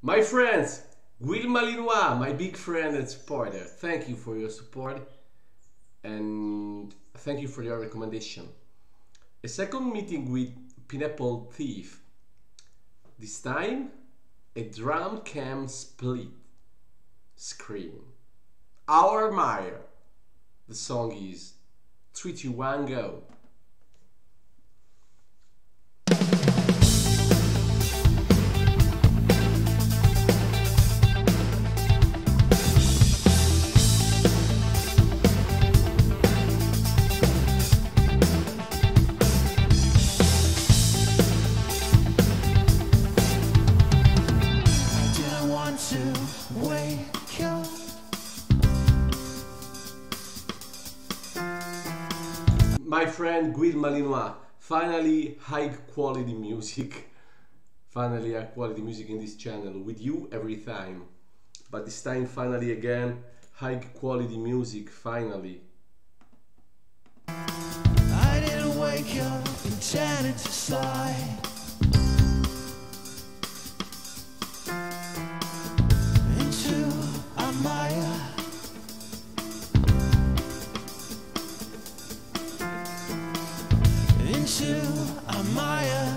My friends, Will Malinois, my big friend and supporter, thank you for your support and thank you for your recommendation. A second meeting with Pineapple Thief. This time, a drum cam split screen. Our Mire. The song is 3 2 1 go. Friend Guile Malinois, finally high quality music. Finally high quality music in this channel with you every time. But this time finally again high quality music finally. I didn't wake up to slide Into a Maya.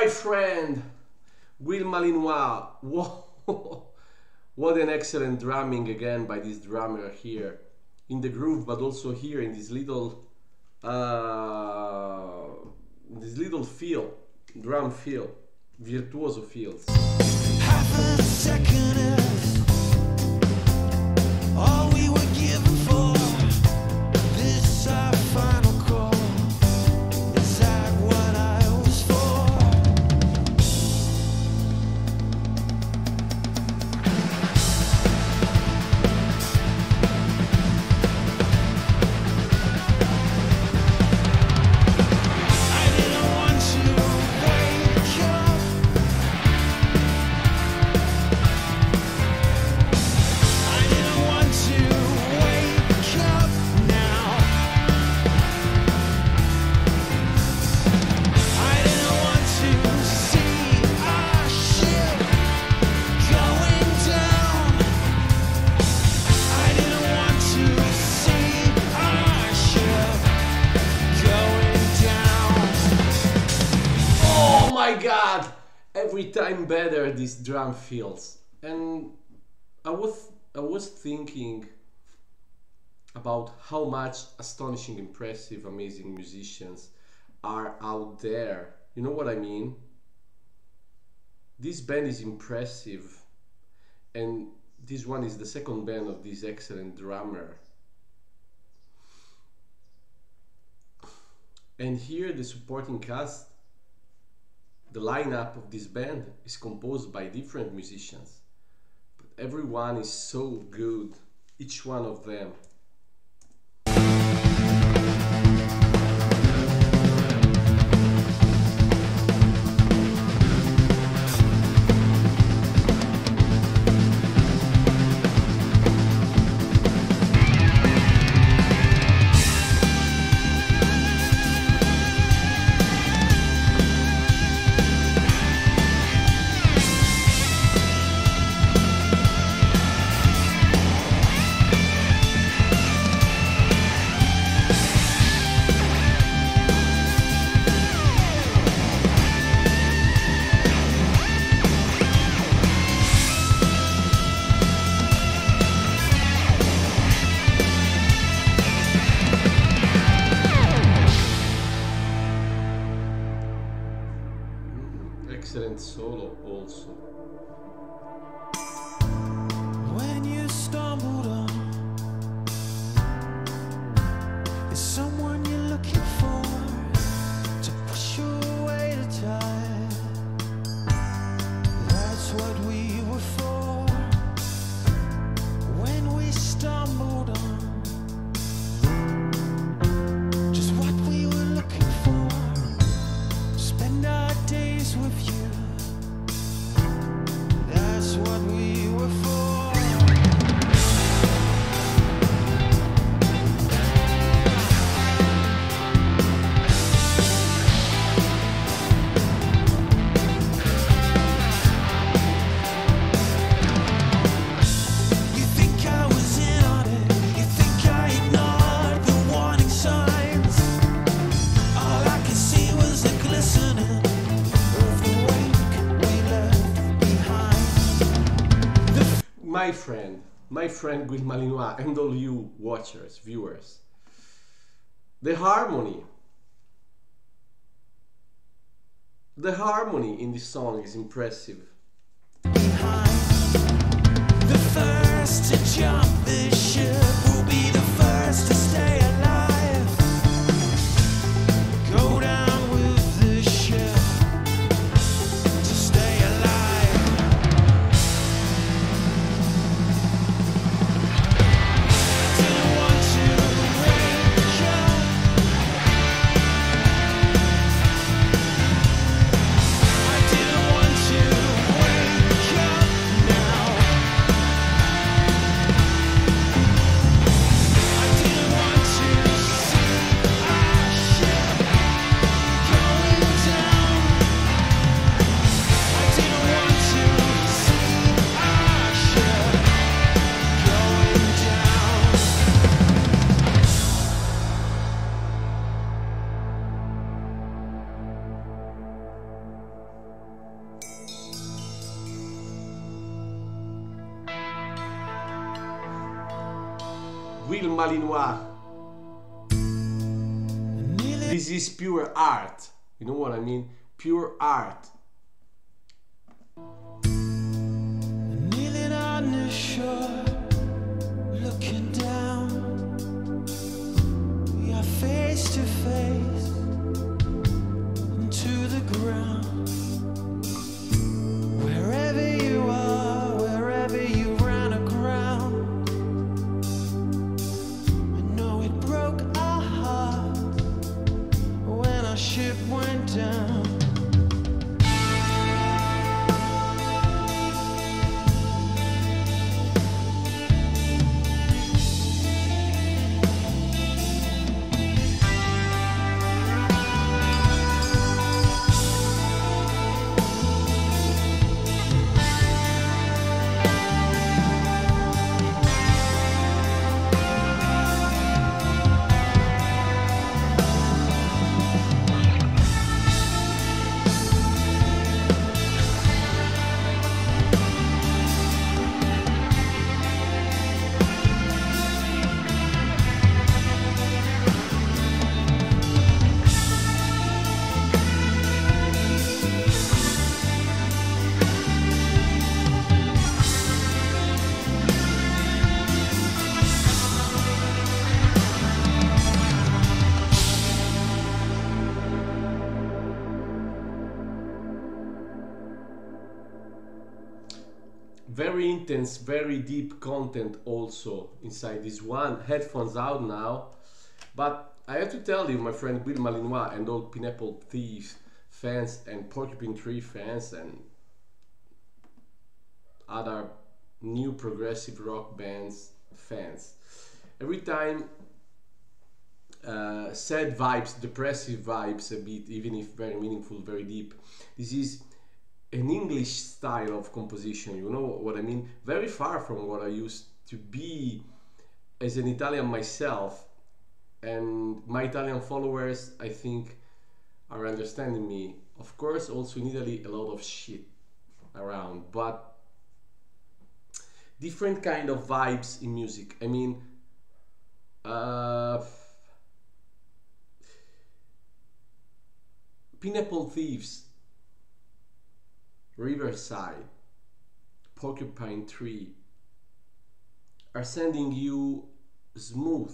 My friend Will Malinois. Whoa. What an excellent drumming again by this drummer here in the groove but also here in this little uh, this little feel drum feel virtuoso feels Half a second is all we this drum feels. And I was I was thinking about how much astonishing, impressive, amazing musicians are out there. You know what I mean? This band is impressive and this one is the second band of this excellent drummer. And here the supporting cast the lineup of this band is composed by different musicians, but everyone is so good, each one of them. My friend, my friend Guile Malinois, and all you watchers, viewers. The harmony. The harmony in this song is impressive. The first to jump this ship This is pure art. You know what I mean? Pure art. Very intense, very deep content also inside this one. Headphones out now. But I have to tell you, my friend Bill Malinois and all Pineapple Thief fans and Porcupine Tree fans and other new progressive rock bands fans. Every time uh, sad vibes, depressive vibes a bit, even if very meaningful, very deep. This is an English style of composition, you know what I mean? Very far from what I used to be as an Italian myself. And my Italian followers, I think, are understanding me. Of course, also in Italy, a lot of shit around, but different kind of vibes in music. I mean, uh, Pineapple Thieves Riverside, Porcupine Tree are sending you smooth,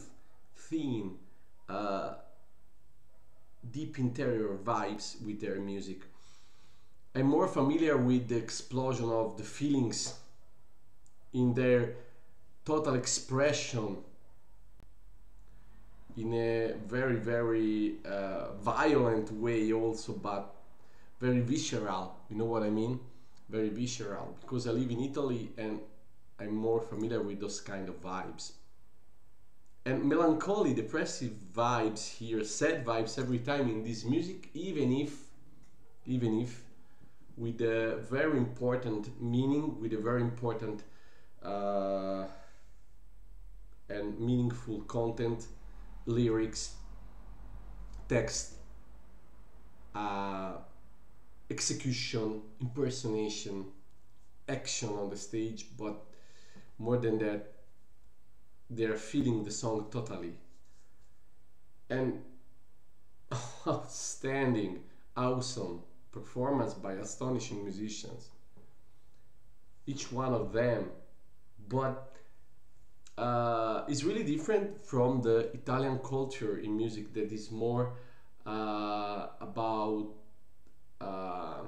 thin, uh, deep interior vibes with their music. I'm more familiar with the explosion of the feelings in their total expression in a very very uh, violent way also but very visceral you know what i mean? Very visceral because i live in italy and i'm more familiar with those kind of vibes. And melancholy depressive vibes here sad vibes every time in this music even if even if with a very important meaning with a very important uh, and meaningful content lyrics text uh, execution impersonation action on the stage but more than that they're feeling the song totally. And outstanding awesome performance by astonishing musicians. Each one of them. But uh, is really different from the Italian culture in music that is more uh, about uh,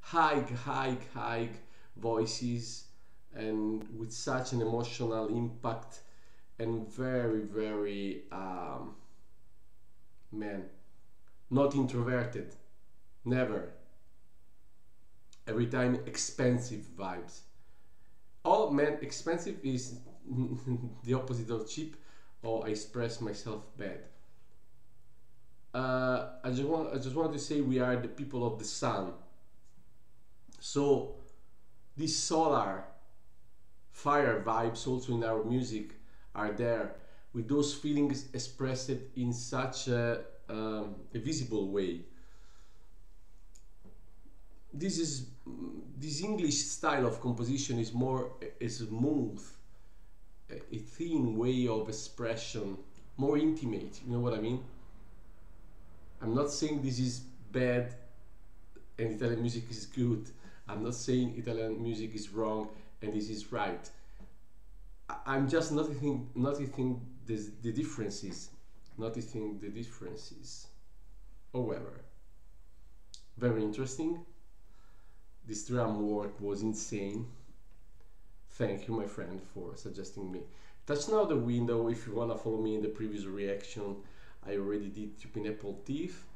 high, high, high voices and with such an emotional impact and very, very, um, man, not introverted, never. Every time expensive vibes. Oh man, expensive is the opposite of cheap or I express myself bad. Uh, I just want I just wanted to say we are the people of the sun. So these solar fire vibes also in our music are there with those feelings expressed in such a, um, a visible way. This is this English style of composition is more a smooth a thin way of expression, more intimate. You know what I mean? I'm not saying this is bad and Italian music is good. I'm not saying Italian music is wrong and this is right. I'm just noticing, noticing the, the differences, noticing the differences. However, very interesting. This drum work was insane. Thank you, my friend, for suggesting me. Touch now the window if you wanna follow me in the previous reaction. I already did Pineapple Thief.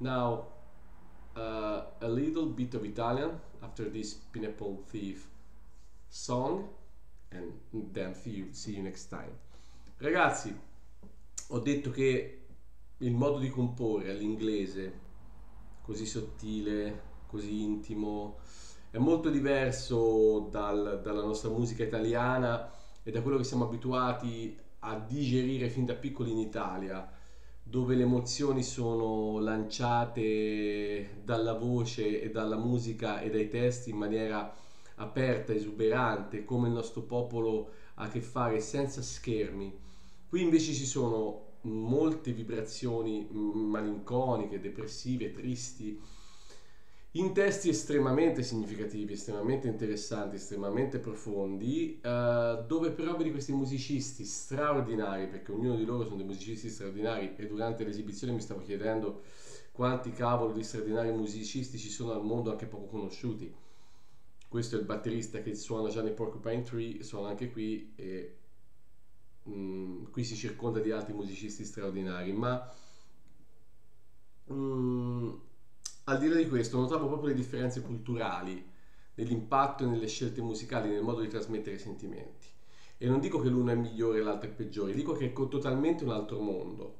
Now, uh, a little bit of Italian after this Pineapple Thief song and then see you, see you next time. Ragazzi, ho detto che il modo di comporre all'inglese, così sottile, così intimo, è molto diverso dal, dalla nostra musica italiana e da quello che siamo abituati a digerire fin da piccoli in Italia, dove le emozioni sono lanciate dalla voce e dalla musica e dai testi in maniera aperta, esuberante, come il nostro popolo ha a che fare senza schermi. Qui invece ci sono molte vibrazioni malinconiche, depressive, tristi, in testi estremamente significativi, estremamente interessanti, estremamente profondi, eh, dove però vedi questi musicisti straordinari, perché ognuno di loro sono dei musicisti straordinari e durante l'esibizione mi stavo chiedendo quanti cavolo di straordinari musicisti ci sono al mondo anche poco conosciuti. Questo è il batterista che suona già nei Porcupine Tree, suona anche qui e mh, mm, qui si circonda di altri musicisti straordinari, ma... Mh, mm, al di là di questo, notavo proprio le differenze culturali nell'impatto e nelle scelte musicali, nel modo di trasmettere i sentimenti. E non dico che l'uno è migliore e l'altro è peggiore, dico che è totalmente un altro mondo.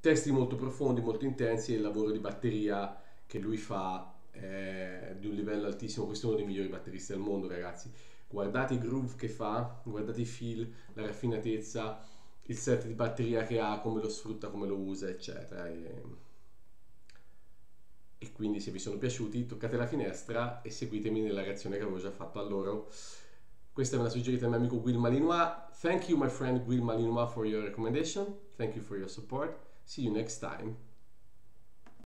Testi molto profondi, molto intensi e il lavoro di batteria che lui fa è di un livello altissimo. Questo è uno dei migliori batteristi al mondo, ragazzi. Guardate i groove che fa, guardate i feel, la raffinatezza, il set di batteria che ha, come lo sfrutta, come lo usa, eccetera. E e quindi se vi sono piaciuti toccate la finestra e seguitemi nella reazione che avevo già fatto a loro. Questa è una suggerita del mio amico Will Malinois. Thank you my friend Will Malinois for your recommendation. Thank you for your support. See you next time.